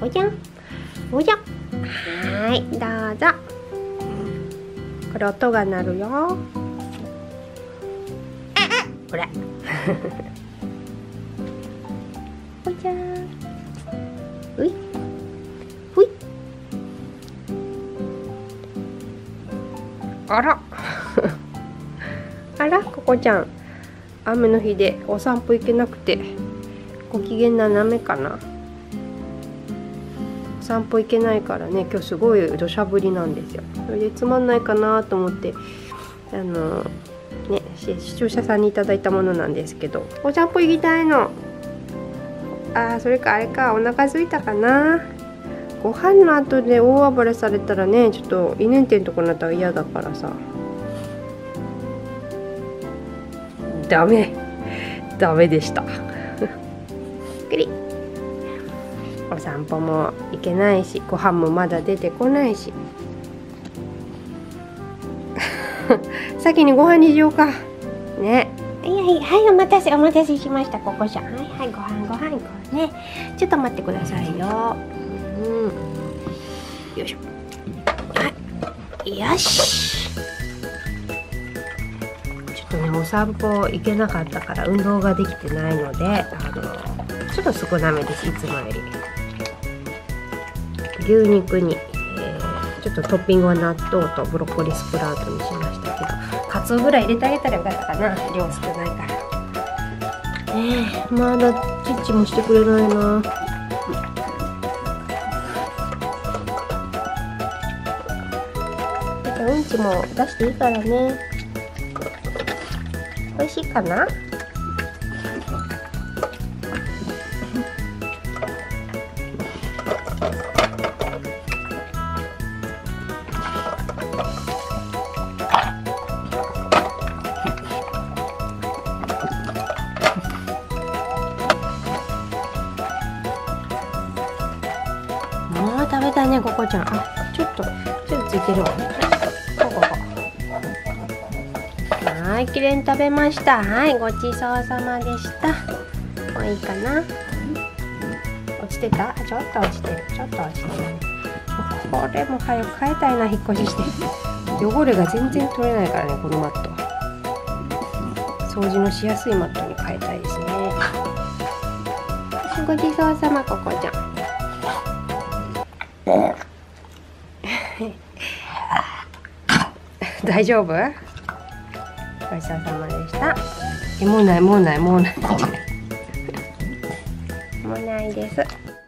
おじゃん。おじゃん。はいどうぞ。これ音が鳴るよ。ほら おじゃん。うい。ほい。あら。あらここちゃん。雨の日でお散歩行けなくてご機嫌斜めかな。散歩行けないからね今日すごい土砂降りなんですよ。それでつまんないかなと思ってあのね視聴者さんにいいたものなんですけどお散歩行きたいの。あーそれかあれかお腹空いたかな。ご飯の後で大暴れされたらねちょっと胃粘点とかなったら嫌だからさ。ダメ。ダメでした。く りお散歩も行けないしご飯もまだ出てこないし。先にご飯にしようか。ね。はいはいはいお待たせお待たせしましたここじゃ。はいはいご飯ご飯こうね。ちょっと待ってくださいよ。うん。よいしょ。はい。よし。ちょっとねお散歩行けなかったから運動ができてないのであのちょっと少なめですいつもより牛肉に、えー、ちょっとトッピングは納豆とブロッコリースプラウトにしましたけどカツオぐらい入れてあげたらよかったかな。量少ないから。ねえまだチッチもしてくれないな。うんちも出していいからね。美味しいかな？もう食べたいねここちゃん。あちょっとちょっとついてるわね。こここはいきれいに食べました。はいごちそうさまでした。もういいかな。落ちてた？あちょっと落ちてる。ちょっと落ちてる。これも早く変えたいな引っ越しして汚れが全然取れないからねこのマット掃除のしやすいマットに変えたいですねごちそうさまここちゃん大丈夫ごちそうさまでしたえもうないもうないもうないもうないです。